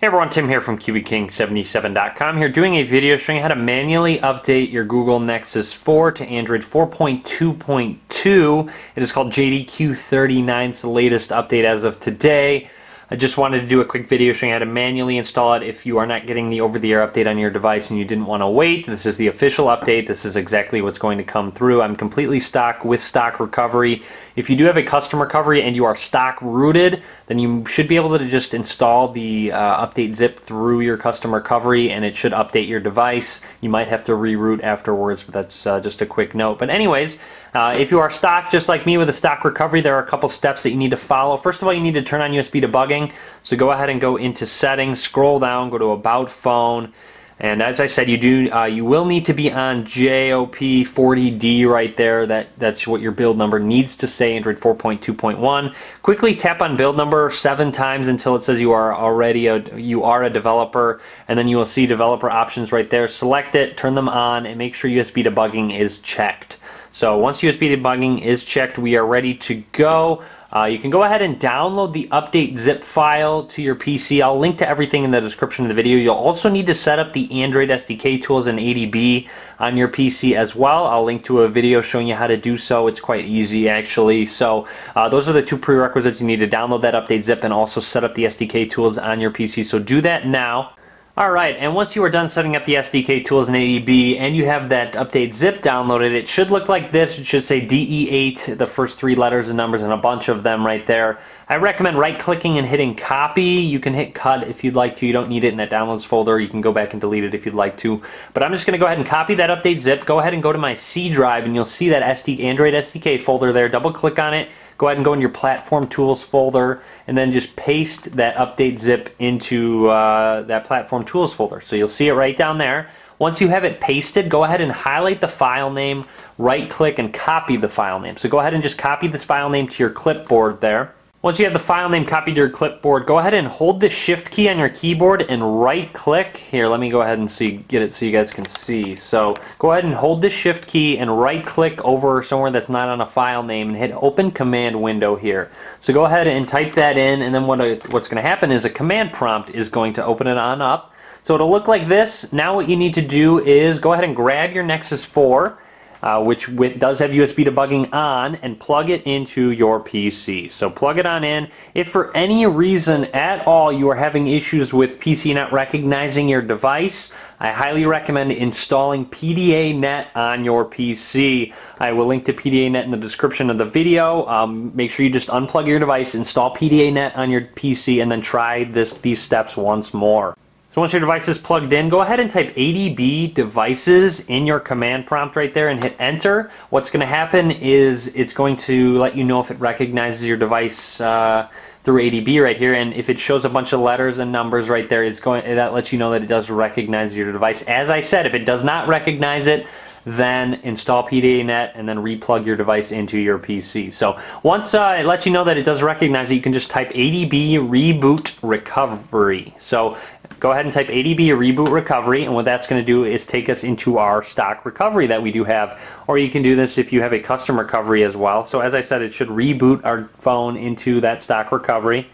Hey everyone, Tim here from qbking77.com here doing a video showing how to manually update your Google Nexus 4 to Android 4.2.2. It is called JDQ39. It's the latest update as of today. I just wanted to do a quick video showing how to manually install it if you are not getting the over-the-air update on your device and you didn't want to wait. This is the official update. This is exactly what's going to come through. I'm completely stock with stock recovery. If you do have a custom recovery and you are stock rooted, then you should be able to just install the uh, update zip through your custom recovery and it should update your device. You might have to reroot afterwards, but that's uh, just a quick note. But anyways, uh, if you are stock just like me with a stock recovery, there are a couple steps that you need to follow. First of all, you need to turn on USB debugging. So go ahead and go into settings, scroll down, go to about phone, and as I said, you do uh, you will need to be on JOP 40D right there. That that's what your build number needs to say. Android 4.2.1. Quickly tap on build number seven times until it says you are already a you are a developer, and then you will see developer options right there. Select it, turn them on, and make sure USB debugging is checked. So once USB debugging is checked, we are ready to go. Uh, you can go ahead and download the update zip file to your PC. I'll link to everything in the description of the video. You'll also need to set up the Android SDK tools and ADB on your PC as well. I'll link to a video showing you how to do so. It's quite easy actually. So uh, those are the two prerequisites. You need to download that update zip and also set up the SDK tools on your PC. So do that now. Alright, and once you are done setting up the SDK tools in ADB and you have that update zip downloaded, it should look like this. It should say DE8, the first three letters and numbers, and a bunch of them right there. I recommend right clicking and hitting copy. You can hit cut if you'd like to. You don't need it in that downloads folder. You can go back and delete it if you'd like to. But I'm just going to go ahead and copy that update zip. Go ahead and go to my C drive and you'll see that SD, Android SDK folder there. Double click on it go ahead and go in your platform tools folder and then just paste that update zip into uh, that platform tools folder. So you'll see it right down there. Once you have it pasted, go ahead and highlight the file name, right click and copy the file name. So go ahead and just copy this file name to your clipboard there. Once you have the file name copied to your clipboard, go ahead and hold the shift key on your keyboard and right click. Here, let me go ahead and see, get it so you guys can see. So go ahead and hold the shift key and right click over somewhere that's not on a file name and hit open command window here. So go ahead and type that in and then what what's going to happen is a command prompt is going to open it on up. So it'll look like this. Now what you need to do is go ahead and grab your Nexus 4 uh, which does have USB debugging on, and plug it into your PC. So plug it on in. If for any reason at all you are having issues with PC not recognizing your device, I highly recommend installing PDA-Net on your PC. I will link to PDA-Net in the description of the video. Um, make sure you just unplug your device, install PDA-Net on your PC, and then try this these steps once more. So once your device is plugged in, go ahead and type ADB devices in your command prompt right there and hit enter. What's going to happen is it's going to let you know if it recognizes your device uh, through ADB right here and if it shows a bunch of letters and numbers right there it's going that lets you know that it does recognize your device. As I said, if it does not recognize it, then install PDA-Net and then replug your device into your PC. So once uh, it lets you know that it does recognize it, you can just type ADB reboot recovery. So go ahead and type ADB reboot recovery and what that's going to do is take us into our stock recovery that we do have or you can do this if you have a custom recovery as well so as I said it should reboot our phone into that stock recovery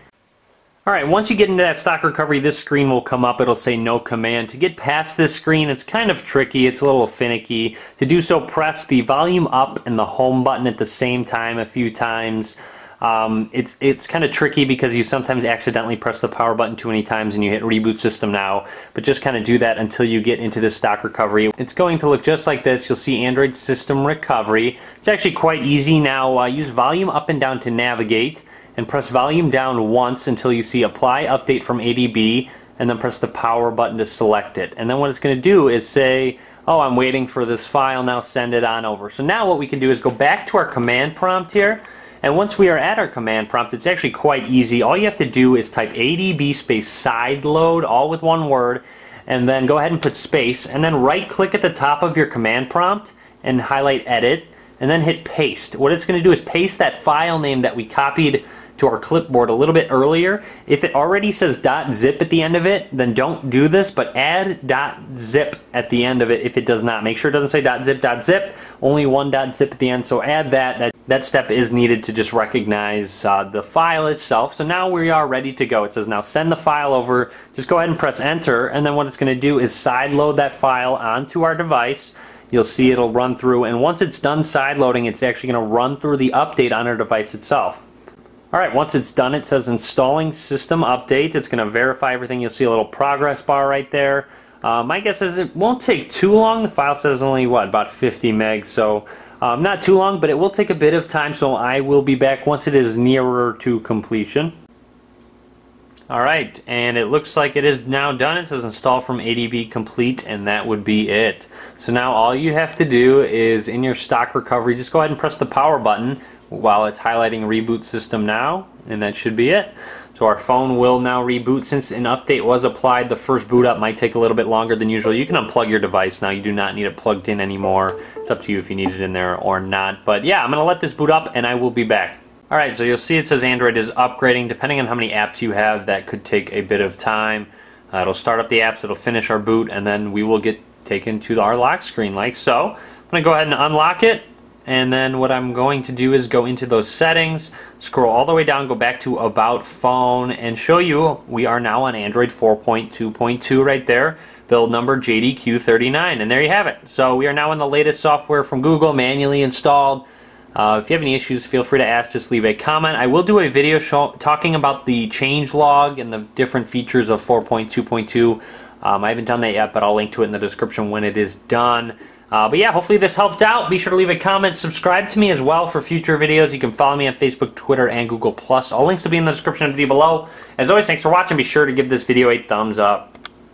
Alright, once you get into that stock recovery, this screen will come up. It'll say no command. To get past this screen, it's kind of tricky. It's a little finicky. To do so, press the volume up and the home button at the same time a few times. Um, it's it's kind of tricky because you sometimes accidentally press the power button too many times and you hit reboot system now. But just kind of do that until you get into the stock recovery. It's going to look just like this. You'll see Android system recovery. It's actually quite easy now. Uh, use volume up and down to navigate and press volume down once until you see apply update from ADB and then press the power button to select it. And then what it's going to do is say, oh, I'm waiting for this file, now send it on over. So now what we can do is go back to our command prompt here and once we are at our command prompt, it's actually quite easy. All you have to do is type ADB space side load, all with one word, and then go ahead and put space, and then right click at the top of your command prompt and highlight edit, and then hit paste. What it's going to do is paste that file name that we copied to our clipboard a little bit earlier. If it already says .zip at the end of it, then don't do this, but add .zip at the end of it if it does not. Make sure it doesn't say .zip .zip, only one .zip at the end, so add that. that that step is needed to just recognize uh, the file itself. So now we are ready to go. It says now send the file over. Just go ahead and press enter and then what it's going to do is side load that file onto our device. You'll see it'll run through and once it's done side loading it's actually going to run through the update on our device itself. Alright, once it's done it says installing system update. It's going to verify everything. You'll see a little progress bar right there. Uh, my guess is it won't take too long. The file says only what about 50 meg so um, not too long, but it will take a bit of time, so I will be back once it is nearer to completion. Alright, and it looks like it is now done. It says install from ADB complete, and that would be it. So now all you have to do is in your stock recovery, just go ahead and press the power button while it's highlighting reboot system now, and that should be it. So our phone will now reboot. Since an update was applied, the first boot up might take a little bit longer than usual. You can unplug your device now. You do not need it plugged in anymore. It's up to you if you need it in there or not. But yeah, I'm going to let this boot up and I will be back. Alright, so you'll see it says Android is upgrading. Depending on how many apps you have, that could take a bit of time. Uh, it'll start up the apps, it'll finish our boot, and then we will get taken to our lock screen like so. I'm going to go ahead and unlock it and then what I'm going to do is go into those settings, scroll all the way down, go back to About Phone, and show you we are now on Android 4.2.2 right there, build number JDQ39, and there you have it. So we are now in the latest software from Google, manually installed. Uh, if you have any issues, feel free to ask, just leave a comment. I will do a video show, talking about the change log and the different features of 4.2.2. Um, I haven't done that yet, but I'll link to it in the description when it is done. Uh, but yeah, hopefully this helped out. Be sure to leave a comment. Subscribe to me as well for future videos. You can follow me on Facebook, Twitter, and Google+. All links will be in the description of the video below. As always, thanks for watching. Be sure to give this video a thumbs up.